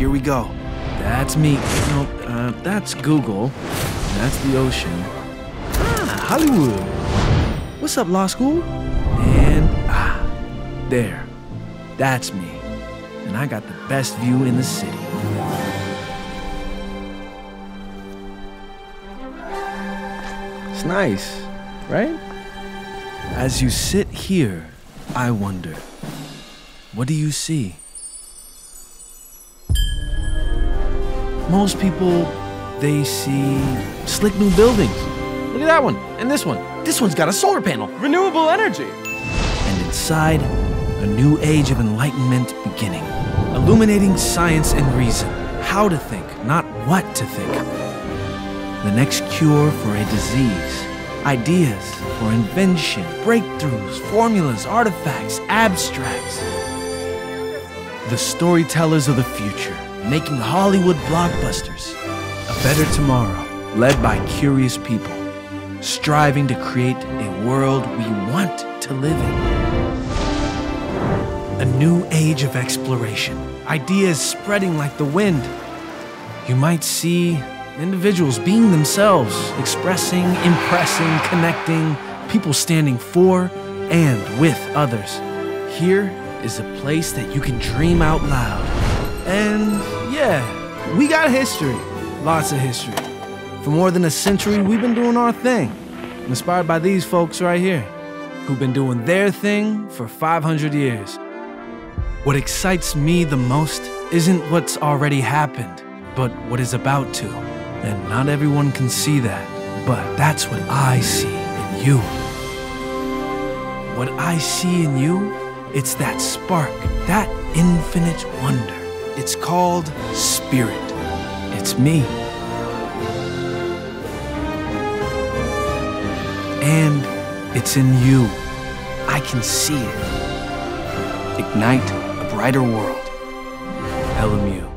here we go. That's me. No, uh, that's Google. That's the ocean. Ah, Hollywood. What's up, law school? And ah, there. That's me. And I got the best view in the city. It's nice, right? As you sit here, I wonder, what do you see? Most people, they see slick new buildings. Look at that one, and this one. This one's got a solar panel. Renewable energy. And inside, a new age of enlightenment beginning, illuminating science and reason, how to think, not what to think. The next cure for a disease, ideas for invention, breakthroughs, formulas, artifacts, abstracts. The storytellers of the future, making Hollywood blockbusters. A better tomorrow, led by curious people, striving to create a world we want to live in. A new age of exploration, ideas spreading like the wind. You might see individuals being themselves, expressing, impressing, connecting, people standing for and with others. Here is a place that you can dream out loud. And yeah, we got history, lots of history. For more than a century, we've been doing our thing, inspired by these folks right here, who've been doing their thing for 500 years. What excites me the most isn't what's already happened, but what is about to. And not everyone can see that, but that's what I see in you. What I see in you, it's that spark, that infinite wonder. It's called spirit. It's me. And it's in you. I can see it. Ignite a brighter world. LMU.